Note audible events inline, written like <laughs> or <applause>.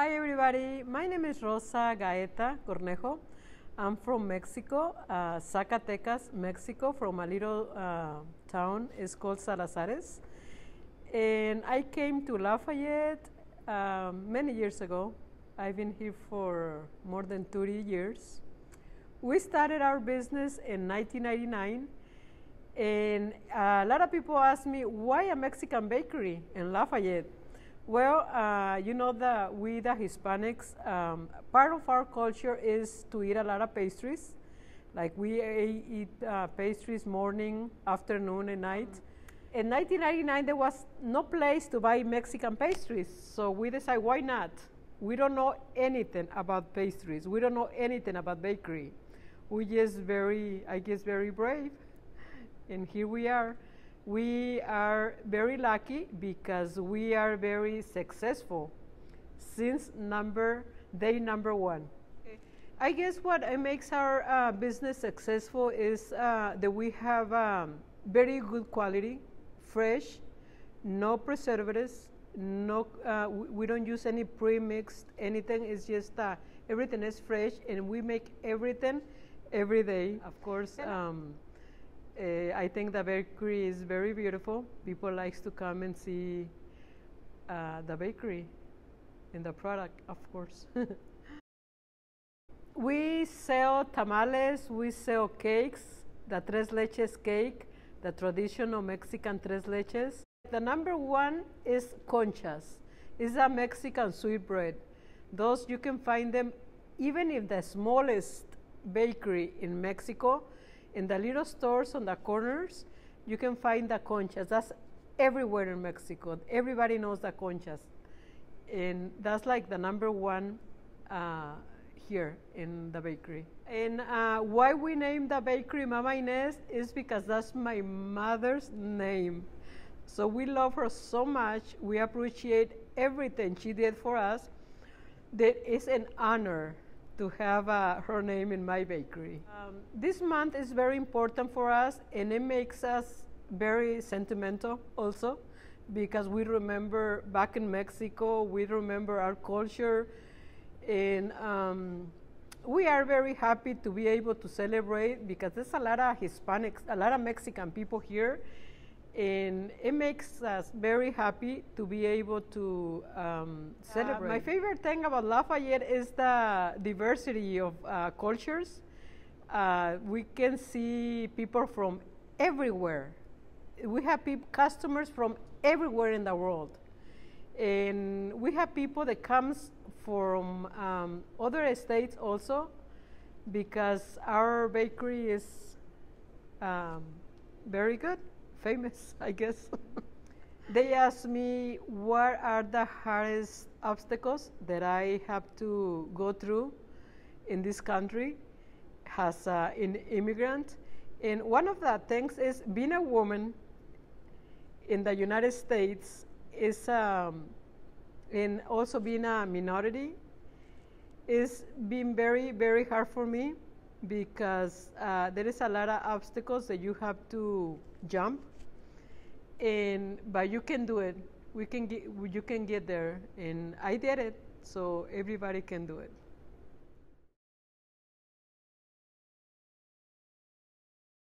Hi everybody, my name is Rosa Gaeta Cornejo. I'm from Mexico, uh, Zacatecas, Mexico, from a little uh, town. It's called Salazares. And I came to Lafayette um, many years ago. I've been here for more than 30 years. We started our business in 1999. And a lot of people ask me, why a Mexican bakery in Lafayette? Well, uh, you know that we, the Hispanics, um, part of our culture is to eat a lot of pastries. Like we eat uh, pastries morning, afternoon, and night. In 1999, there was no place to buy Mexican pastries, so we decided, why not? We don't know anything about pastries. We don't know anything about bakery. We just very, I guess, very brave, and here we are we are very lucky because we are very successful since number day number one. I guess what makes our uh, business successful is uh, that we have um, very good quality, fresh, no preservatives, no, uh, we don't use any pre-mixed anything. It's just uh, everything is fresh, and we make everything every day. Of course. Um, uh, I think the bakery is very beautiful. People likes to come and see uh, the bakery and the product, of course. <laughs> we sell tamales, we sell cakes, the tres leches cake, the traditional Mexican tres leches. The number one is conchas. It's a Mexican sweet bread. Those you can find them even in the smallest bakery in Mexico in the little stores on the corners, you can find the conchas. That's everywhere in Mexico. Everybody knows the conchas. And that's like the number one uh, here in the bakery. And uh, why we named the bakery Mama Ines is because that's my mother's name. So we love her so much. We appreciate everything she did for us. That is an honor to have uh, her name in my bakery. Um, this month is very important for us and it makes us very sentimental also because we remember back in Mexico, we remember our culture and um, we are very happy to be able to celebrate because there's a lot of Hispanics, a lot of Mexican people here and it makes us very happy to be able to um, celebrate. Uh, my favorite thing about Lafayette is the diversity of uh, cultures. Uh, we can see people from everywhere. We have customers from everywhere in the world. And we have people that comes from um, other states also because our bakery is um, very good famous, <laughs> I guess. <laughs> they asked me what are the hardest obstacles that I have to go through in this country as an immigrant. And one of the things is being a woman in the United States is, um, and also being a minority, is been very, very hard for me because uh, there is a lot of obstacles that you have to jump and but you can do it. We can get you can get there and i did it so everybody can do it